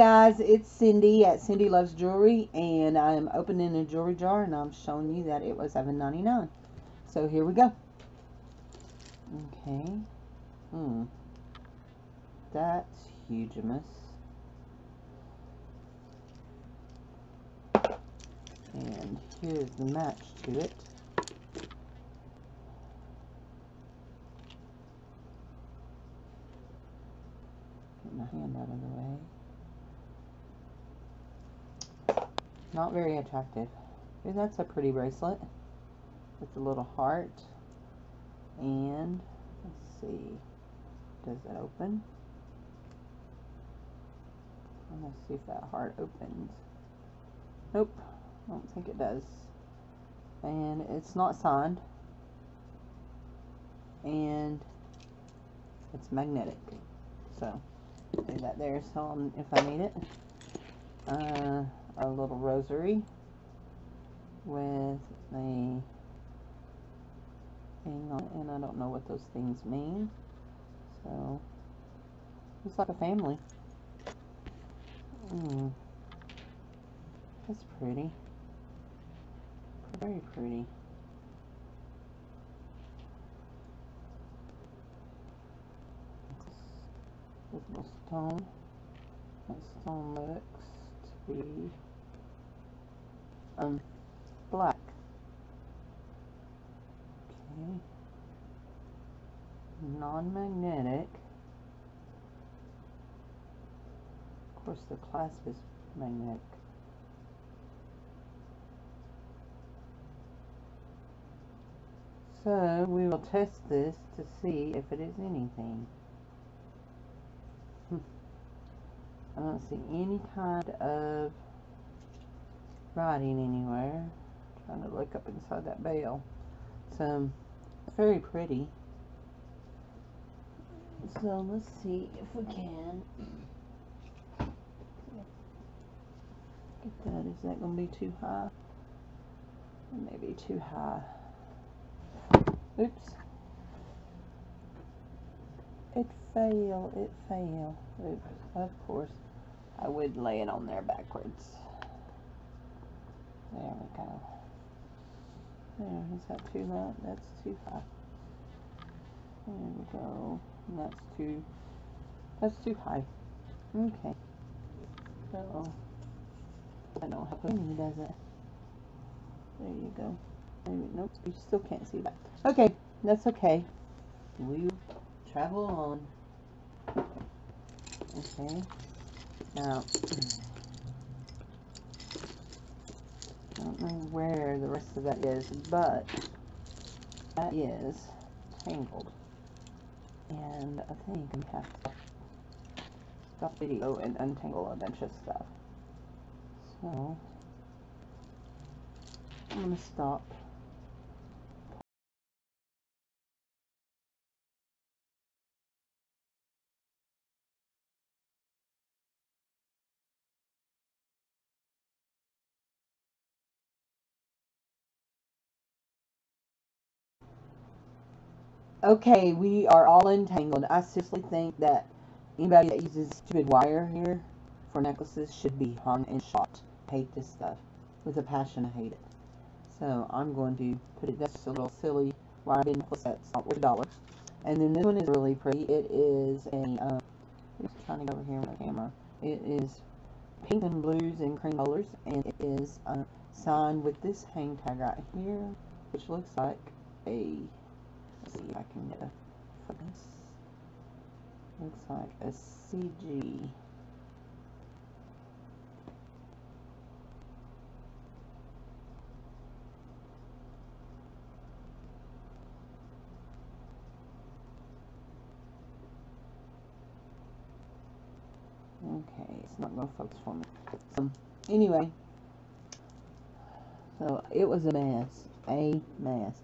Guys, it's Cindy at Cindy Loves Jewelry, and I'm opening a jewelry jar, and I'm showing you that it was $7.99. So here we go. Okay. Hmm. That's hugemus. And here's the match to it. Get my hand out of the way. Not very attractive. That's a pretty bracelet with a little heart. And let's see, does it open? Let's see if that heart opens. Nope, I don't think it does. And it's not signed. And it's magnetic. So, leave that there so if I need it. Uh, a little rosary with a and I don't know what those things mean. So, looks like a family. Hmm. That's pretty. Very pretty. This little stone. That stone looks be um black. Okay. Non-magnetic. Of course the clasp is magnetic. So we will test this to see if it is anything. Hmm. I don't see any kind of writing anywhere. I'm trying to look up inside that bell. It's very pretty. So let's see if we can get that. Is that going to be too high? Maybe too high. Oops. It failed. It failed. Oops. Of course. I would lay it on there backwards. There we go. There, is that too high? That's too high. There we go. And that's too, that's too high. Okay. So, I don't have any, does it? There you go. Maybe, nope, you still can't see that. Okay, that's okay. We'll travel on. Okay. Now, I don't know where the rest of that is, but that is tangled. And I think we have to stop video and untangle a bunch of stuff. So, I'm to stop. Okay, we are all entangled. I seriously think that anybody that uses stupid wire here for necklaces should be hung and shot. I hate this stuff. With a passion, I hate it. So I'm going to put it, that's a little silly wire necklace that's not worth a dollar. And then this one is really pretty. It is a, um, I'm trying to go over here with my camera. It is pink and blues and cream colors. And it is uh, signed with this hang tag right here, which looks like a see if I can get a focus. Looks like a CG. Okay, it's not going to focus for me. So, anyway, so it was a mess. A mess.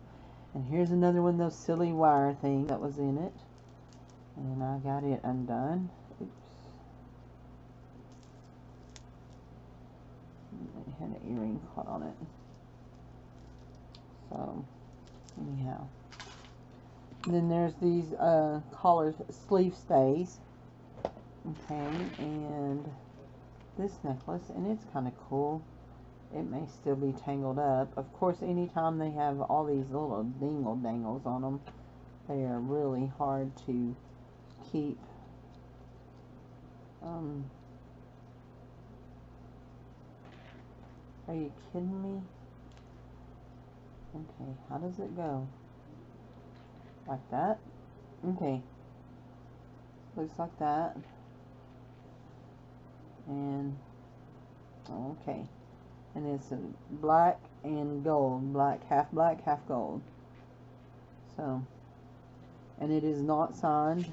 And here's another one of those silly wire things that was in it. And I got it undone. Oops. It had an earring caught on it. So, anyhow. And then there's these uh, collar sleeve stays. Okay, and this necklace and it's kind of cool it may still be tangled up. Of course anytime they have all these little dingle dangles on them they are really hard to keep um, are you kidding me? Okay how does it go? Like that? Okay. Looks like that. And okay and it's a black and gold black half black half gold. So and it is not signed.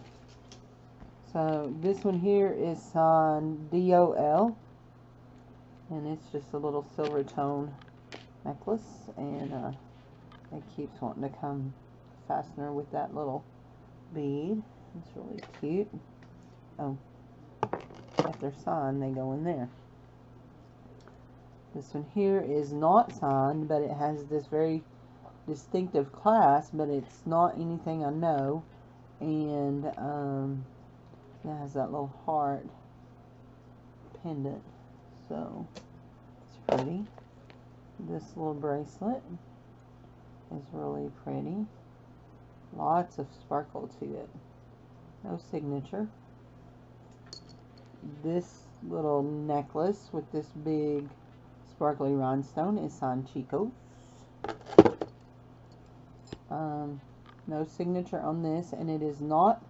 So this one here is signed DOL and it's just a little silver tone necklace. And uh, it keeps wanting to come fastener with that little bead. It's really cute. Oh if they're signed they go in there this one here is not signed, but it has this very distinctive clasp, but it's not anything I know. And um, it has that little heart pendant. So, it's pretty. This little bracelet is really pretty. Lots of sparkle to it. No signature. This little necklace with this big sparkly rhinestone is Sanchico. Um, no signature on this, and it is not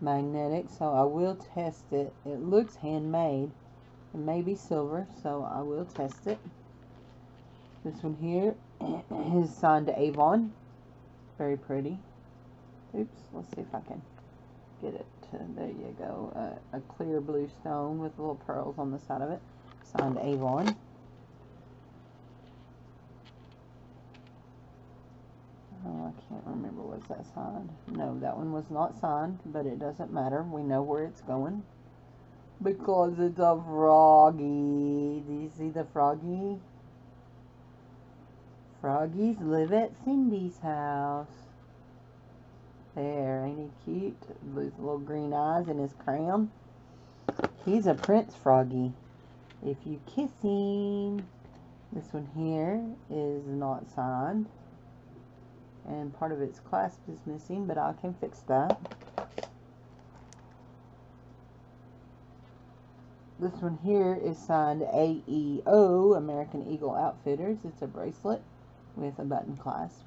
magnetic, so I will test it. It looks handmade. It may be silver, so I will test it. This one here is signed Avon. Very pretty. Oops, let's see if I can get it. To, there you go. Uh, a clear blue stone with little pearls on the side of it. Signed Avon. Oh, I can't remember. Was that signed? No, that one was not signed, but it doesn't matter. We know where it's going. Because it's a froggy. Do you see the froggy? Froggies live at Cindy's house. There, ain't he cute? With little green eyes and his crown. He's a prince froggy. If you kiss him. This one here is not signed and part of its clasp is missing, but I can fix that. This one here is signed AEO, American Eagle Outfitters. It's a bracelet with a button clasp.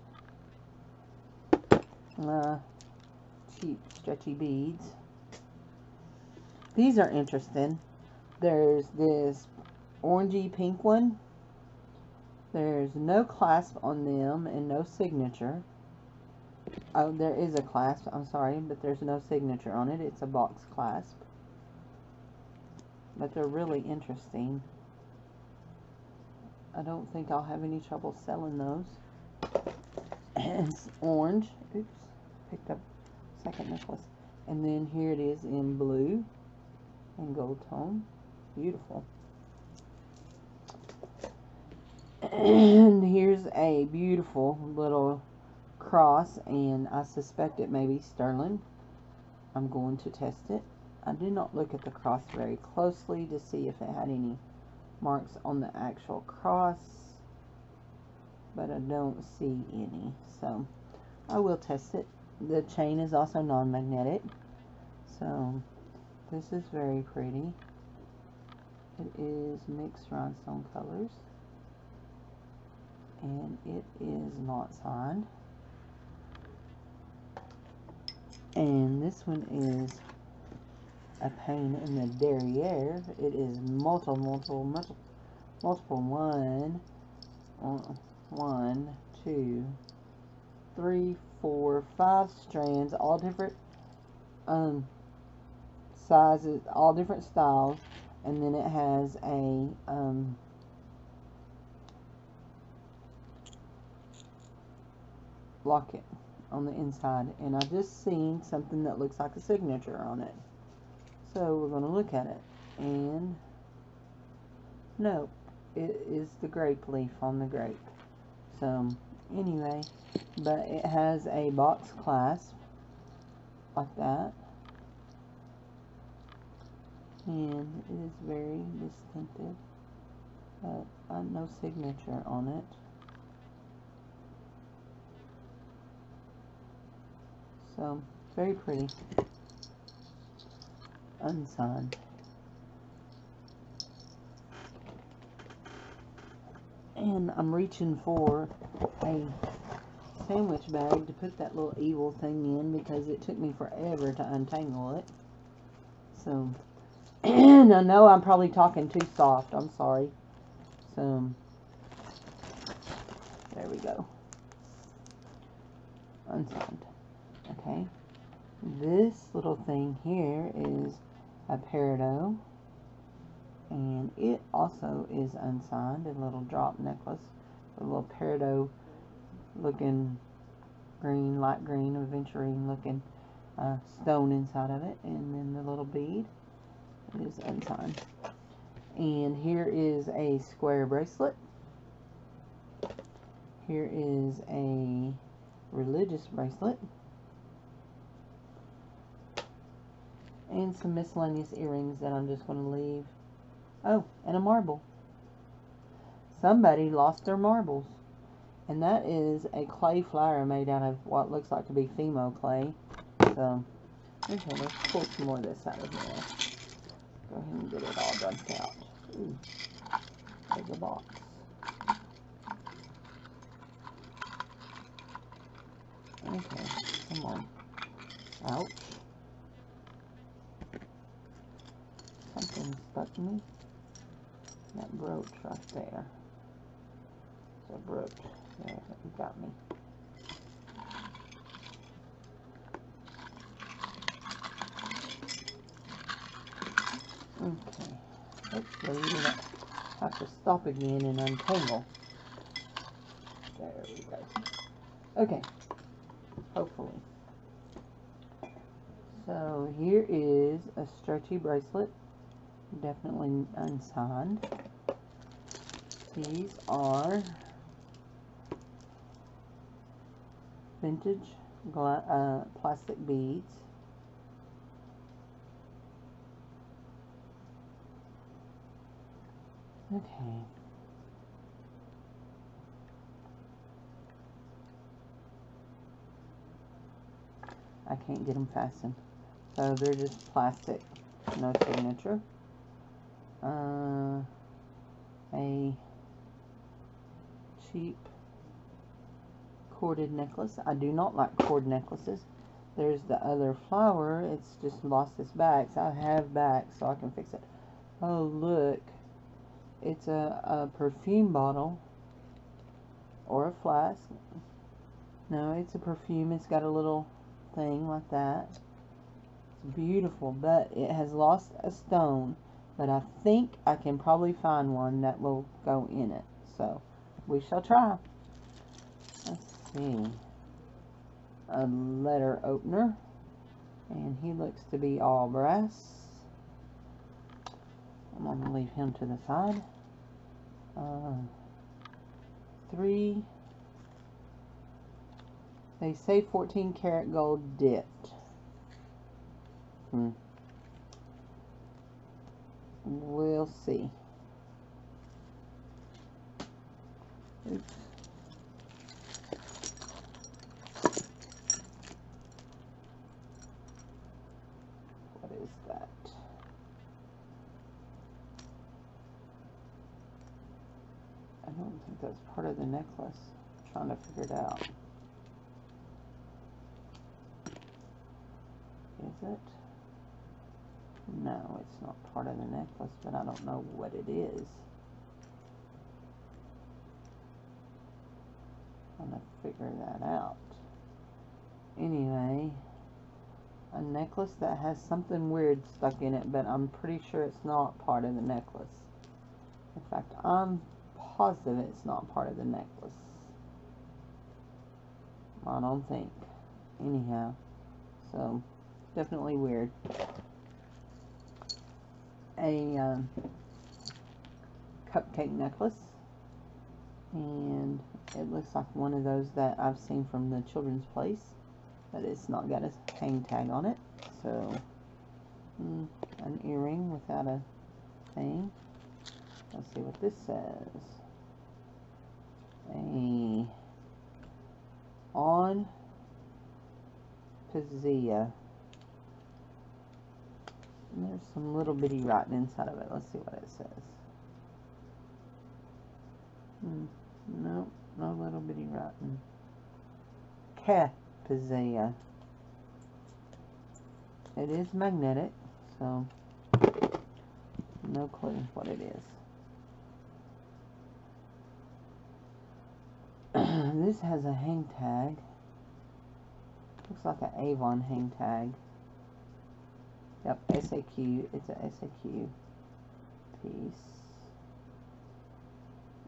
Uh, cheap stretchy beads. These are interesting. There's this orangey pink one there's no clasp on them and no signature. Oh, there is a clasp, I'm sorry, but there's no signature on it. It's a box clasp. But they're really interesting. I don't think I'll have any trouble selling those. it's orange. Oops, picked up second necklace. And then here it is in blue and gold tone. Beautiful. and here's a beautiful little cross and I suspect it may be sterling. I'm going to test it. I did not look at the cross very closely to see if it had any marks on the actual cross but I don't see any so I will test it. The chain is also non-magnetic so this is very pretty. It is mixed rhinestone colors and it is not signed. And this one is a pain in the derriere. It is multiple, multiple, multiple, multiple one, uh, one, two, three, four, five strands, all different um, sizes, all different styles, and then it has a um, locket on the inside and I've just seen something that looks like a signature on it. So we're going to look at it and no it is the grape leaf on the grape. So anyway but it has a box clasp like that and it is very distinctive but uh, no signature on it so very pretty unsigned and I'm reaching for a sandwich bag to put that little evil thing in because it took me forever to untangle it. So, and I know I'm probably talking too soft. I'm sorry. So, there we go. Unsigned. Okay. This little thing here is a peridot. And it also is unsigned. A little drop necklace. A little peridot looking green, light green, aventurine looking uh, stone inside of it. And then the little bead is unsigned. And here is a square bracelet. Here is a religious bracelet. And some miscellaneous earrings that I'm just going to leave. Oh, and a marble. Somebody lost their marbles. And that is a clay flower made out of what looks like to be Fimo clay. So, okay, let's pull some more of this out of here. Go ahead and get it all dumped out. Ooh, there's a box. Okay, come on. Ouch. Something stuck me. That brooch right there. It's a brooch. There, you got me. Okay. Hopefully we don't have to stop again and untangle. There we go. Okay. Hopefully. So here is a stretchy bracelet. Definitely unsigned. These are vintage uh, plastic beads. Okay. I can't get them fastened. So they're just plastic, no signature. Uh, a cheap corded necklace. I do not like cord necklaces. There's the other flower. It's just lost its backs. I have back, so I can fix it. Oh, look. It's a, a perfume bottle or a flask. No, it's a perfume. It's got a little thing like that. It's beautiful, but it has lost a stone. But I think I can probably find one that will go in it. So, we shall try. Let's see. A letter opener. And he looks to be all brass. I'm going to leave him to the side. Uh, three. They say 14 karat gold dipped. Hmm. We'll see. Oops. What is that? I don't think that's part of the necklace. I'm trying to figure it out. Is it? No, it's not part of the necklace, but I don't know what it is. I'm gonna figure that out. Anyway, a necklace that has something weird stuck in it, but I'm pretty sure it's not part of the necklace. In fact, I'm positive it's not part of the necklace. I don't think. Anyhow, so definitely weird. A um, cupcake necklace, and it looks like one of those that I've seen from the children's place, but it's not got a hang tag on it, so mm, an earring without a thing. Let's see what this says. A on Pizia. And there's some little bitty rotten inside of it. Let's see what it says. Hmm. No, no little bitty rotten. Capizia. It is magnetic, so no clue what it is. this has a hang tag. Looks like an Avon hang tag. Yep, SAQ. It's a SAQ piece.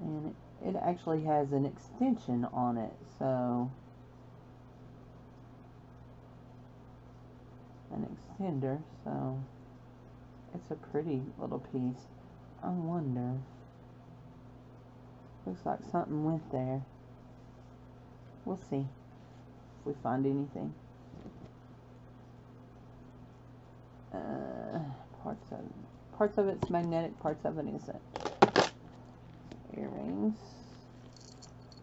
And it, it actually has an extension on it, so an extender, so it's a pretty little piece. I wonder. Looks like something went there. We'll see if we find anything. Uh, parts of parts of it's magnetic, parts of it isn't. Earrings.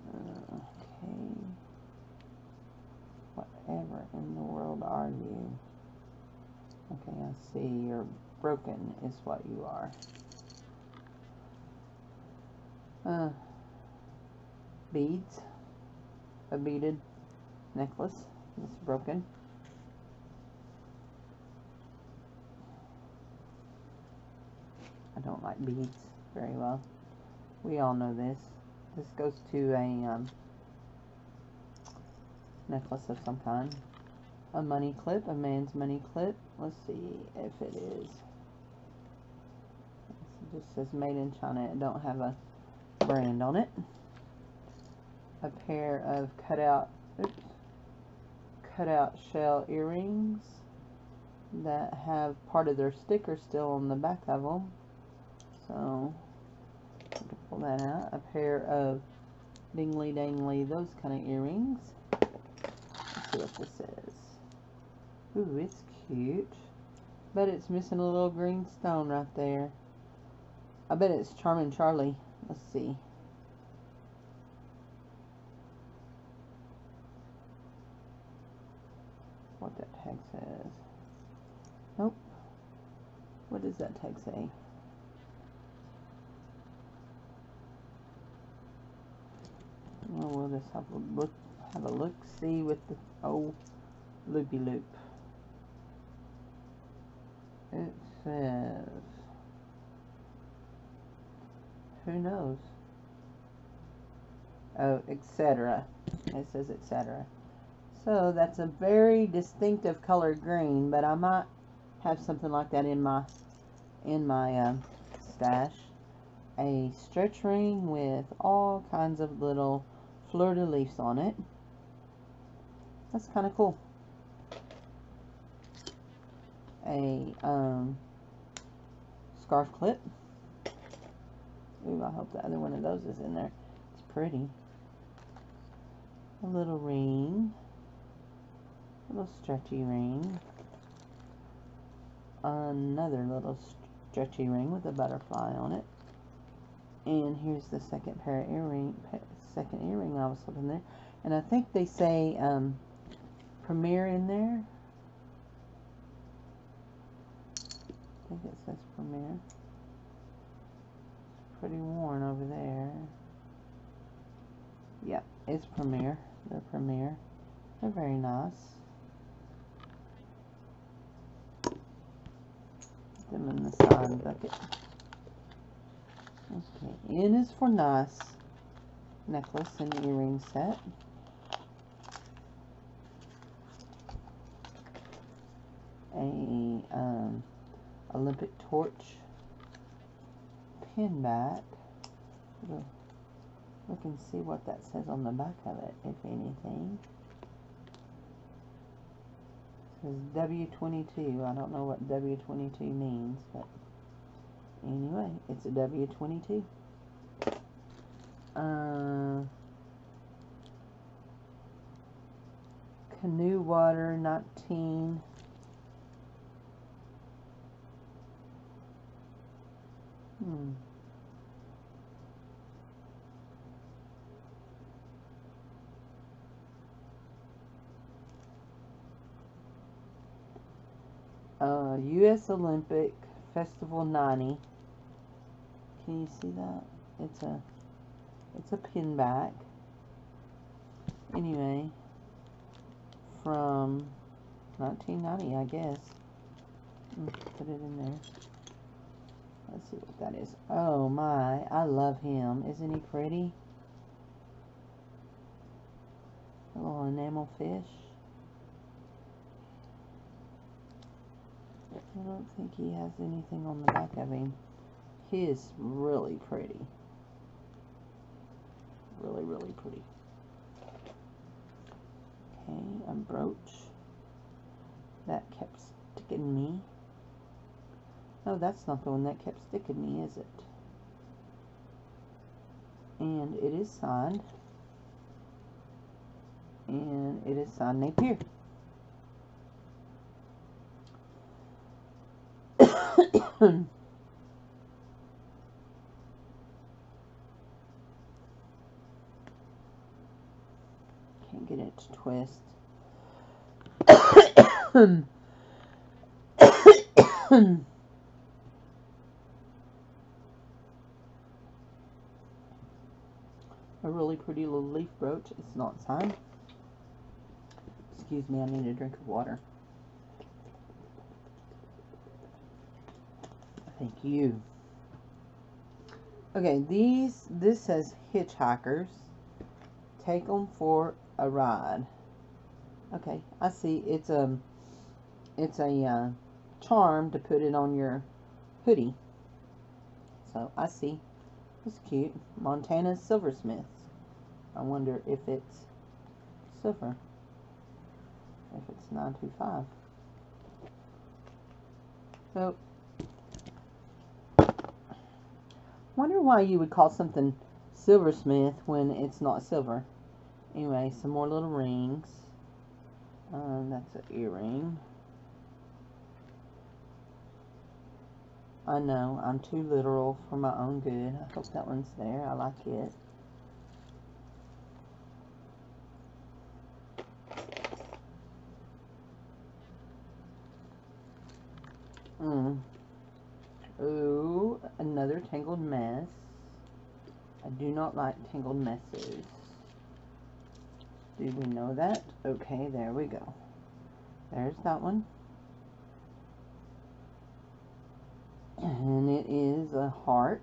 Uh, okay. Whatever in the world are you? Okay, I see. You're broken is what you are. Uh, beads. A beaded necklace. It's broken. I don't like beads very well. We all know this. This goes to a um, necklace of some kind a money clip, a man's money clip. Let's see if it is. It just says made in China. It don't have a brand on it. A pair of cutout, oops, cutout shell earrings that have part of their sticker still on the back of them. So, pull that out. A pair of dingly dangly, those kind of earrings. Let's see what this is. Ooh, it's cute. But it's missing a little green stone right there. I bet it's Charming Charlie. Let's see. What that tag says. Nope. What does that tag say? Well, we'll just have a look, have a look, see with the old loopy loop. It says, who knows? Oh, etc. It says etc. So that's a very distinctive color green, but I might have something like that in my in my uh, stash. A stretch ring with all kinds of little fleur-de-lis on it. That's kind of cool. a um, scarf clip. Ooh, I hope the other one of those is in there. It's pretty. A little ring. A little stretchy ring. Another little stretchy ring with a butterfly on it. And here's the second pair of earring, second earring I was looking there. And I think they say um, Premier in there. I think it says Premier. It's pretty worn over there. Yep, it's Premier. They're Premier. They're very nice. Put them in the side bucket. Okay, N is for nice necklace and earring set. A um, Olympic torch pin back. Look and see what that says on the back of it, if anything. It says W22. I don't know what W22 means, but anyway, it's a W22. Uh, canoe water 19 Hmm. Uh, U.S. Olympic Festival 90. Can you see that? It's a, it's a pin back. Anyway, from 1990, I guess. Mm, Put it in there. Let's see what that is. Oh my, I love him. Isn't he pretty? A little enamel fish. I don't think he has anything on the back of him. He is really pretty. Really, really pretty. Okay, a brooch. That kept sticking me. No, that's not the one that kept sticking me, is it? And it is signed. And it is signed Napier. Can't get it to twist. A really pretty little leaf brooch. It's not signed. Excuse me, I need a drink of water. Thank you. Okay, these, this says hitchhikers. Take them for a rod. Okay, I see. It's a, it's a uh, charm to put it on your hoodie. So I see. It's cute. Montana silversmiths. I wonder if it's silver. If it's 925. So Wonder why you would call something silversmith when it's not silver. Anyway, some more little rings. Um, that's an earring. I know, I'm too literal for my own good. I hope that one's there. I like it. Mm. Ooh, another tangled mess. I do not like tangled messes. Do we know that? Okay, there we go. There's that one. And it is a heart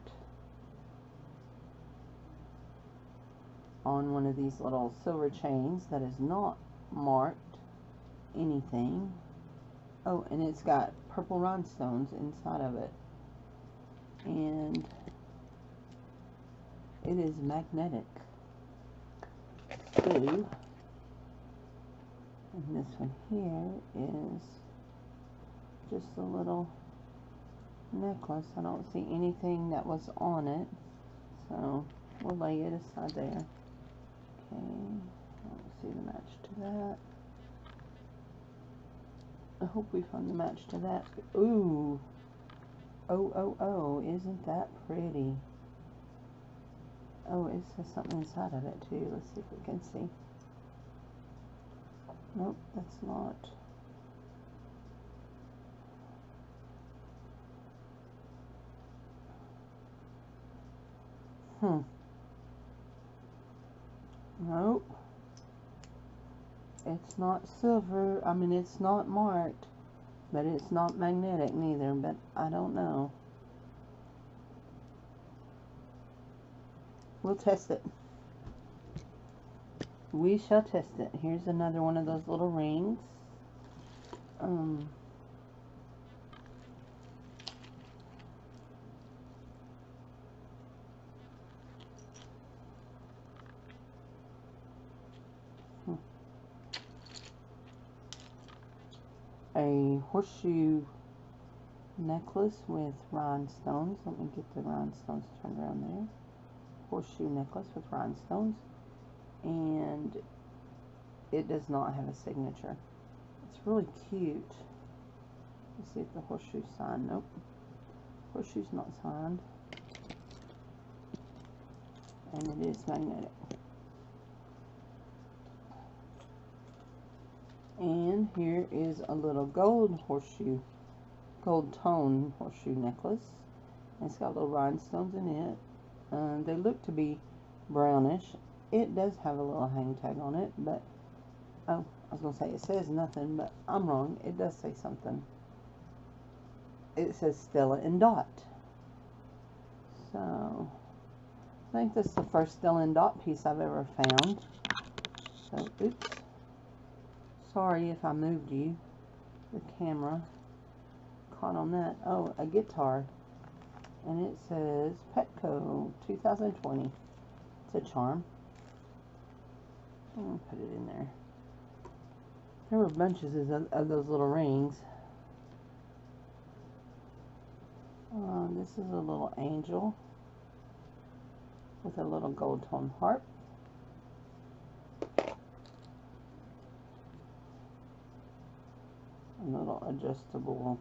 on one of these little silver chains that is not marked anything. Oh, and it's got purple rhinestones inside of it. And it is magnetic. And this one here is just a little necklace. I don't see anything that was on it. So, we'll lay it aside there. Okay, I don't see the match to that. I hope we find the match to that. Ooh. Oh, oh, oh. Isn't that pretty? Oh, it says something inside of it, too. Let's see if we can see. Nope, that's not. Hmm. Nope. It's not silver. I mean, it's not marked. But it's not magnetic neither. But I don't know. We'll test it. We shall test it. Here's another one of those little rings. Um... a horseshoe necklace with rhinestones. Let me get the rhinestones turned around there. Horseshoe necklace with rhinestones. And it does not have a signature. It's really cute. Let's see if the horseshoe's signed. Nope. Horseshoe's not signed. and it is magnetic. And here is a little gold horseshoe, gold tone horseshoe necklace. It's got little rhinestones in it. Um, they look to be brownish. It does have a little hang tag on it, but, oh, I was going to say it says nothing, but I'm wrong. It does say something. It says Stella and Dot. So, I think this is the first Stella and Dot piece I've ever found. So, oops. Sorry if I moved you. The camera caught on that. Oh, a guitar. And it says Petco 2020. It's a charm. I'm going to put it in there. There were bunches of, of those little rings. Uh, this is a little angel with a little gold tone harp. A little adjustable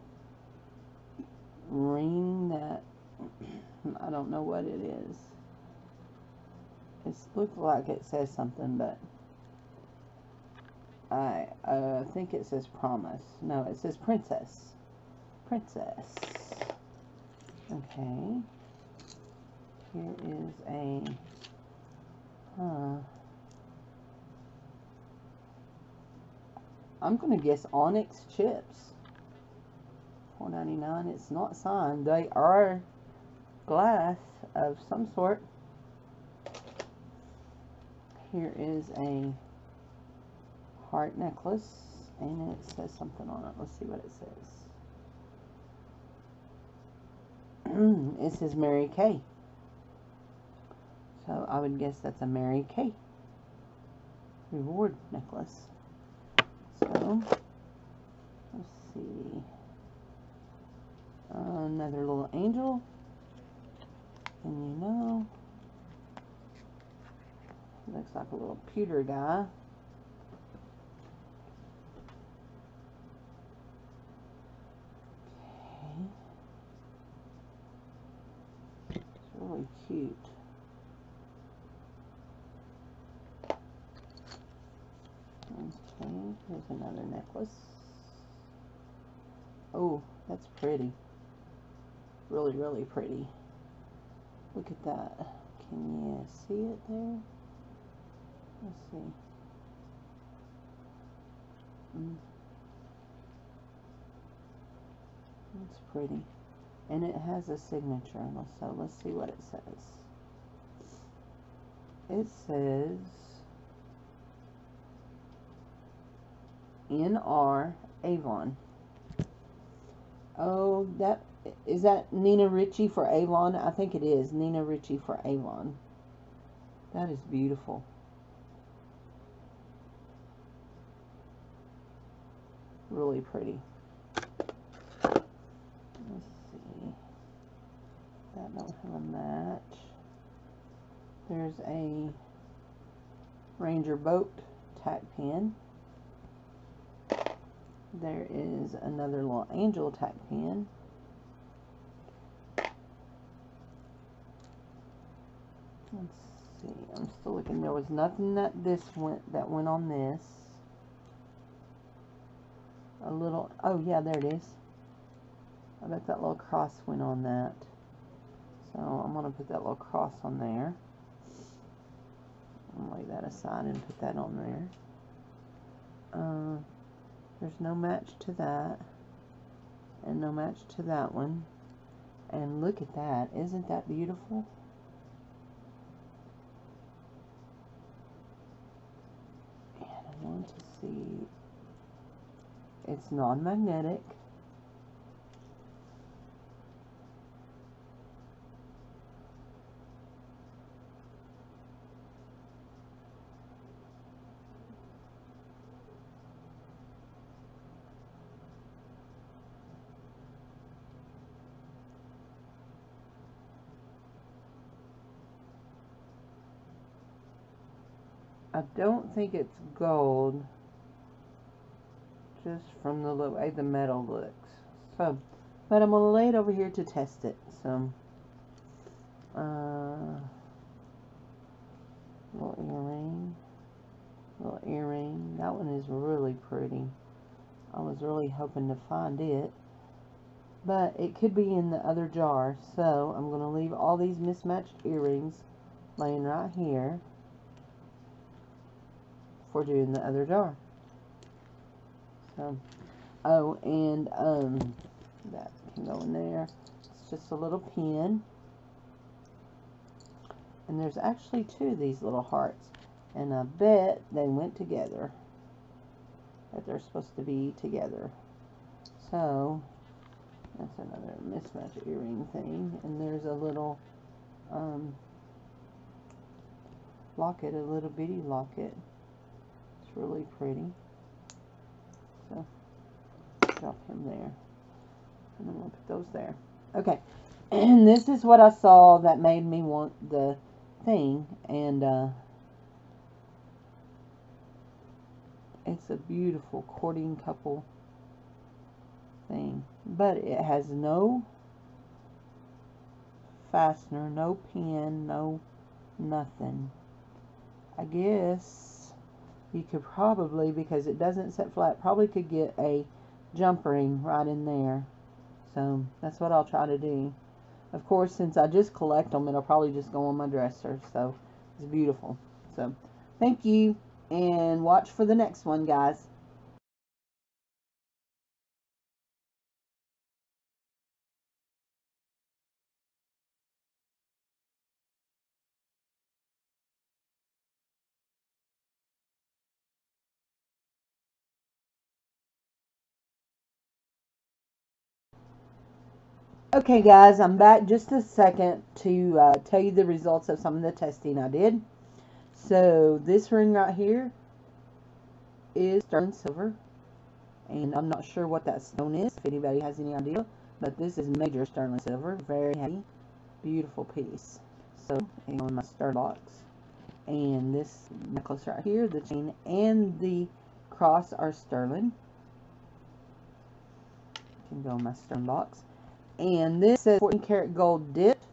ring that I don't know what it is. It looks like it says something, but I uh, think it says promise. No, it says princess. Princess. Okay. Here is a, huh. I'm going to guess Onyx chips. $4.99. It's not signed. They are glass of some sort. Here is a heart necklace and it says something on it. Let's see what it says. it says Mary Kay. So I would guess that's a Mary Kay reward necklace. So let's see. Another little angel. And you know, looks like a little pewter guy. really cute. Okay, here's another necklace. Oh, that's pretty. Really, really pretty. Look at that. Can you see it there? Let's see. Mm. That's pretty and it has a signature so let's see what it says it says NR Avon oh that is that Nina Ricci for Avon I think it is Nina Ricci for Avon that is beautiful really pretty Let's see. that don't have a match. There's a Ranger Boat tack pin. There is another little angel tack pin. Let's see. I'm still looking. There was nothing that this went that went on this. A little. Oh yeah, there it is. I bet that little cross went on that. So I'm to put that little cross on there. I'm gonna lay that aside and put that on there. Uh, there's no match to that. And no match to that one. And look at that. Isn't that beautiful? And I want to see. It's non-magnetic. I don't think it's gold just from the way the metal looks. So, but I'm going to lay it over here to test it. So, uh, Little earring. Little earring. That one is really pretty. I was really hoping to find it. But it could be in the other jar. So I'm going to leave all these mismatched earrings laying right here for doing the other jar. So, oh, and um, that can go in there. It's just a little pin. And there's actually two of these little hearts. And I bet they went together. That they're supposed to be together. So, that's another mismatch earring thing. And there's a little um, locket, a little bitty locket. Really pretty. So, drop him there. And then we'll put those there. Okay. And this is what I saw that made me want the thing. And, uh, it's a beautiful courting couple thing. But it has no fastener, no pin, no nothing. I guess you could probably, because it doesn't set flat, probably could get a jump ring right in there. So that's what I'll try to do. Of course, since I just collect them, it'll probably just go on my dresser. So it's beautiful. So thank you and watch for the next one, guys. Okay guys, I'm back just a second to uh, tell you the results of some of the testing I did. So this ring right here is sterling silver. And I'm not sure what that stone is, if anybody has any idea. But this is major sterling silver, very heavy, beautiful piece. So, on my star box. And this necklace right here, the chain and the cross are sterling. Can go in my stone box. And this says 14 karat gold dipped,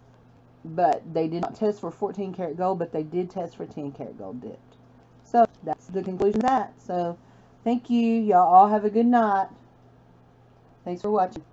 but they did not test for 14 karat gold, but they did test for 10 karat gold dipped. So that's the conclusion of that. So thank you. Y'all all have a good night. Thanks for watching.